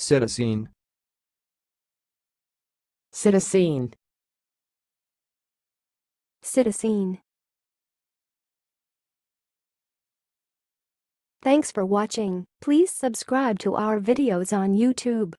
Citizen. Citizen. Citizen. Thanks for watching. Please subscribe to our videos on YouTube.